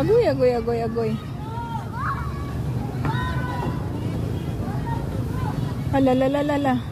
Agoy, agoy, agoy, agoy. Alalalalala. La, la, la, la.